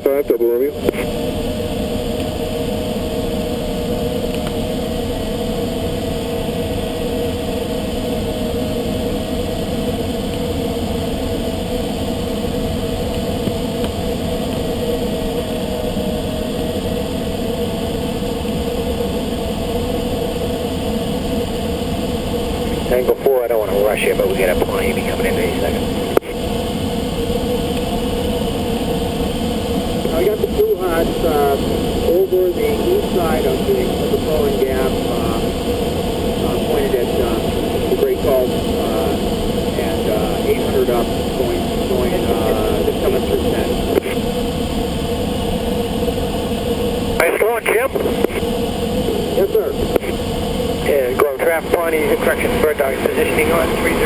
5, double Romeo. Angle 4, I don't want to rush you, but we got a plane coming in any second. I got the Blue Hots uh, over the east side of the, of the Gap, uh, uh, pointed at uh, the Great Gulf, uh, and uh, 800 up, going, going, uh, just coming through 10. Nice going, Jim. Yes, sir. Yeah, Grove traffic plenty, correction, bird dog positioning on 30.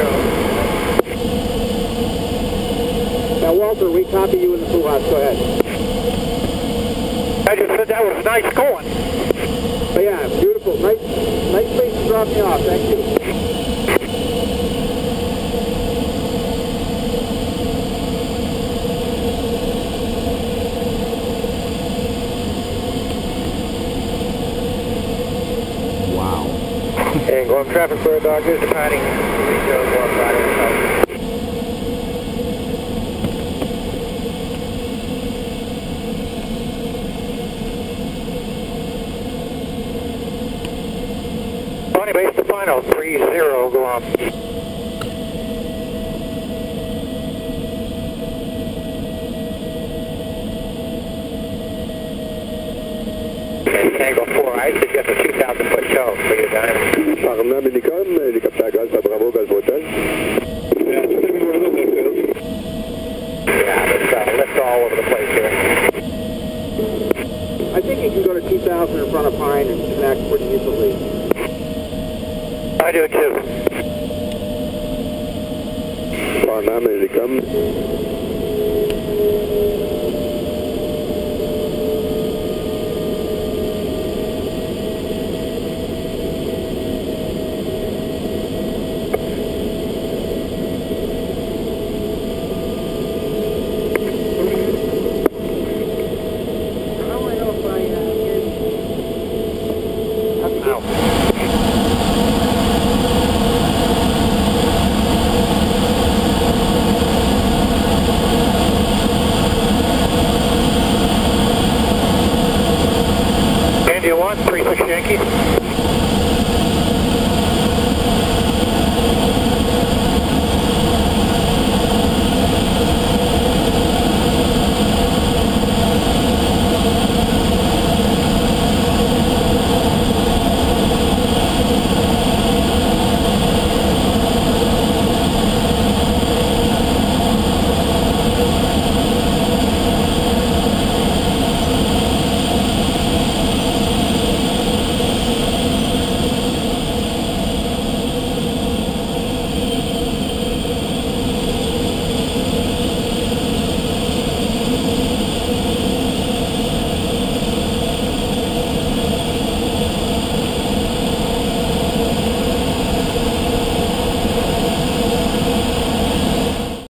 Now, Walter, we copy you in the Blue Hots. Go ahead. I just said that was nice going. But yeah, beautiful. Nice, nice place to drop me off. Thank you. Wow. And Grove traffic, bird dog is departing 30 Grove Friday South. Bonnie base to final, 30, go on. Angle 4, I suggest a 2,000 foot tow for your diamond. Arna Minicom, hélicoptère gaz à Bravo, Golf Hotel. Yeah, there's uh, lift all over the place here. I think you can go to 2000 in front of Pine and connect pretty easily. I do too. Farnham, is it coming? Bush Yankee.